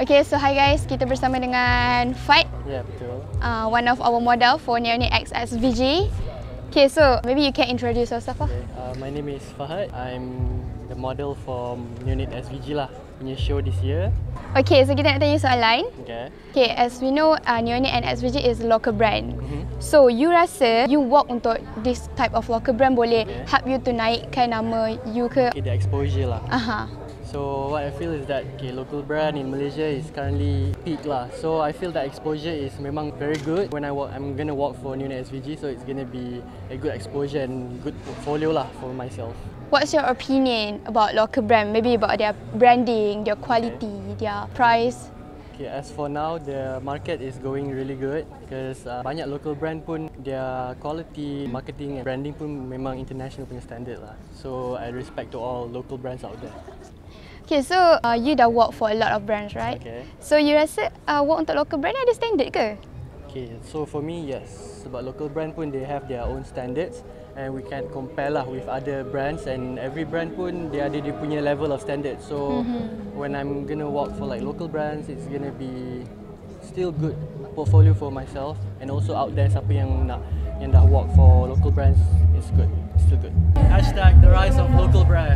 Okay, so hi guys, kita bersama dengan Fight, Ya, yeah, betul. uh, one of our model for Neonate X SVG. Okay, so maybe you can introduce yourself lah. Okay. Uh, my name is Fahad. I'm the model for Unit SVG lah punya show this year. Okay, so kita nak tanya soalan. Okay. Okay, as we know, uh, Neonate and SVG is local brand. Mhm. So, you rasa you work untuk this type of local brand boleh Okay. help you to naikkan nama you ke? Okay, the exposure lah. Aha. So what I feel is that okay, local brand in Malaysia is currently peak lah. So I feel that exposure is memang very good. When I walk, I'm gonna work for Unit SVG, so it's gonna be a good exposure and good portfolio lah for myself. What's your opinion about local brand? Maybe about their branding, their quality, their price? Okay, as for now, the market is going really good because uh, banyak local brand pun their quality, marketing and branding pun memang international punya standard lah. So I respect to all local brands out there. Okay, so uh, you dah work for a lot of brands, right? Okay. So you rasa uh, work untuk local brand ada standard ke? Okay, so for me, yes. Sebab local brand pun they have their own standards and we can compare lah with other brands and every brand pun dia ada dia punya level of standard. So mm-hmm. when I'm gonna work for like local brands, it's gonna be still good portfolio for myself and also out there siapa yang nak yang dah work for local brands, it's good, it's still good. Hashtag the rise of local brand.